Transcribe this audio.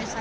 esa